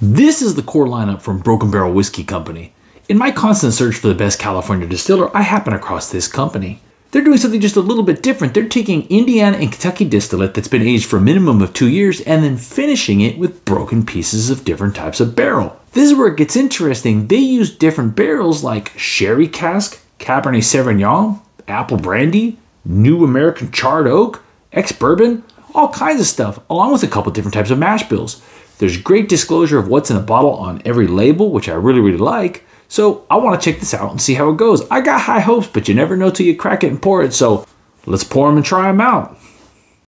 This is the core lineup from Broken Barrel Whiskey Company. In my constant search for the best California distiller, I happen across this company. They're doing something just a little bit different. They're taking Indiana and Kentucky distillate that's been aged for a minimum of two years and then finishing it with broken pieces of different types of barrel. This is where it gets interesting. They use different barrels like sherry cask, Cabernet Sauvignon, apple brandy, new American charred oak, ex bourbon, all kinds of stuff, along with a couple different types of mash bills. There's great disclosure of what's in a bottle on every label, which I really, really like. So I want to check this out and see how it goes. I got high hopes, but you never know till you crack it and pour it. So let's pour them and try them out.